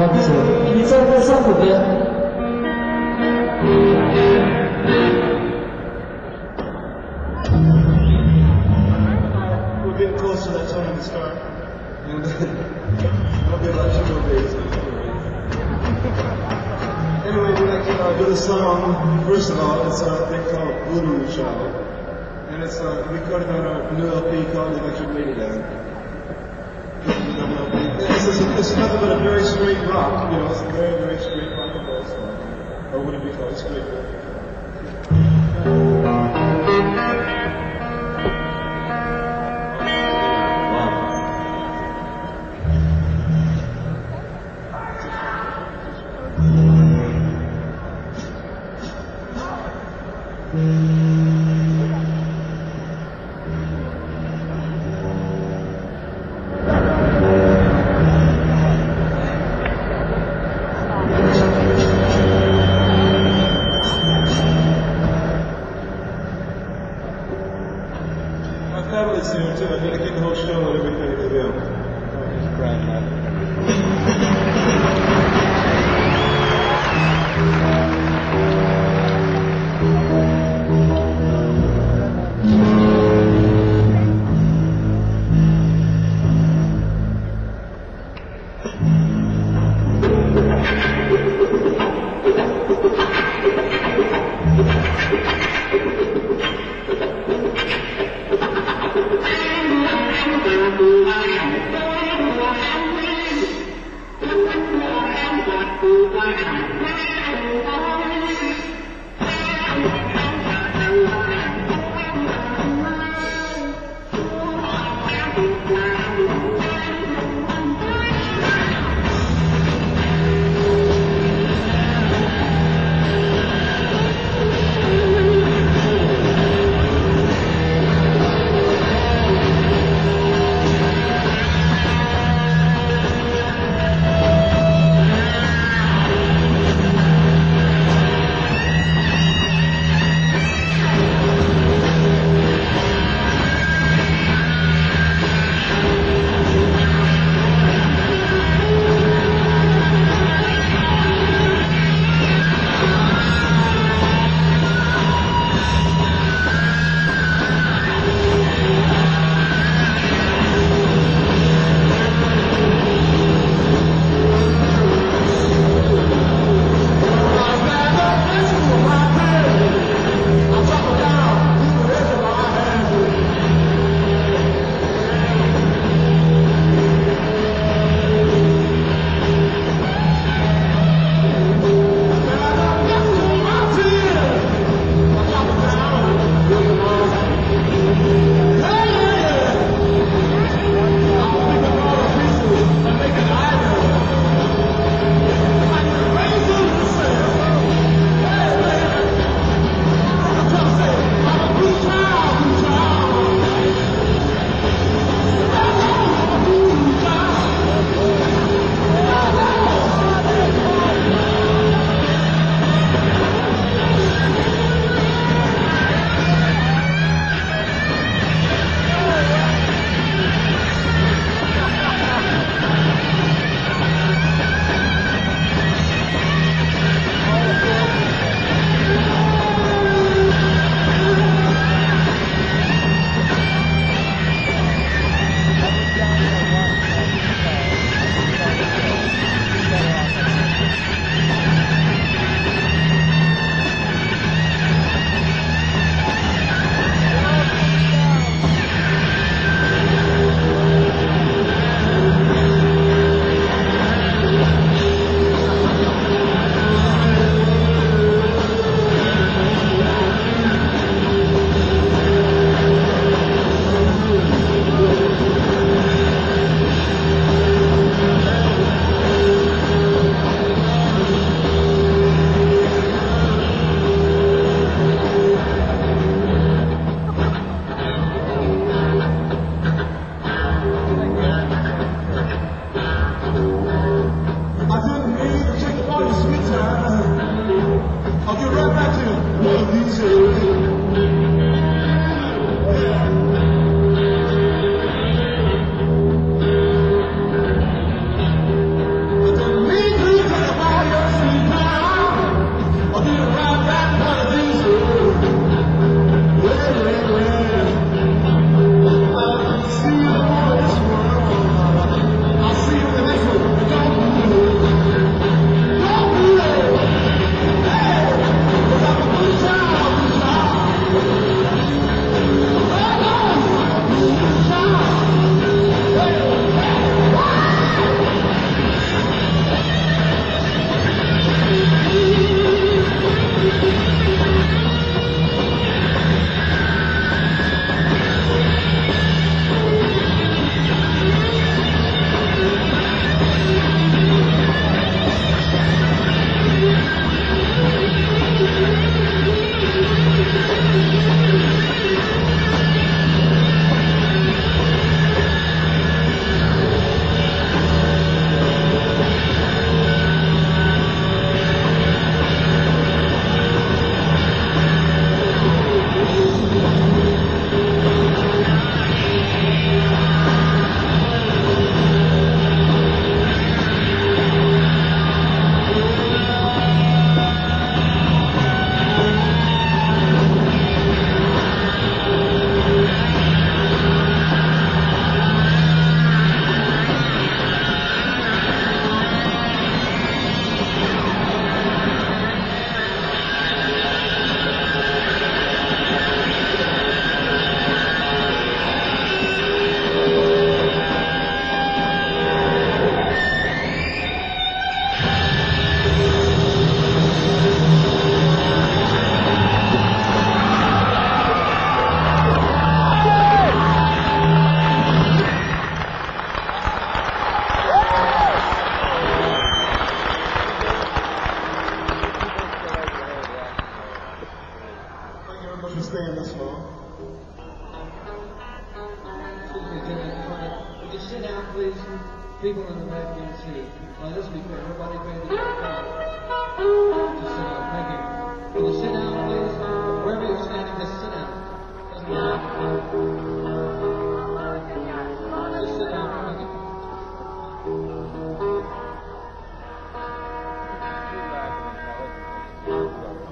Dobrze. I? We're getting close to that the scar. I'll be. Anyway, we like to do the song. First of all, it's a thing called Child. And it's uh, on our new LP called Electric Ladyland. It's nothing but a very straight rock, you know, it's a very, very straight rock and roll song. Or what do we call it? Straight rock.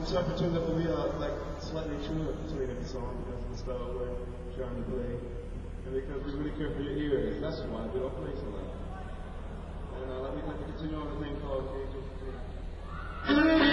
So I pretend that we are like slightly tuned up between every song because of the style we're trying to play, and because we really care for your ears. That's why we don't play so loud. And uh, let me let me continue on the thing called Cage of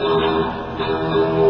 Música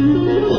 Lord,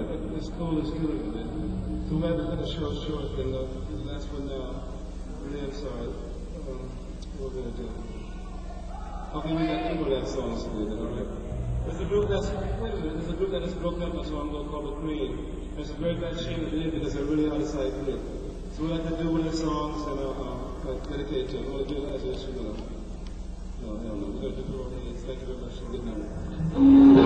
but I think this cold is killing me. So we had to show short, and uh, the last one now, really I'm sorry. Um, we're gonna do? Okay, we got two more last songs to do then, alright? There's a group that's, wait a minute, there's a group that is broken up, so I'm gonna call the Cream. It's a very bad shame to leave because they're really out of sight. So we like to do one of the songs and uh, uh, dedicate to them. We want to do it as a. No, hell no. We're gonna do it all Thank you very much. Good night.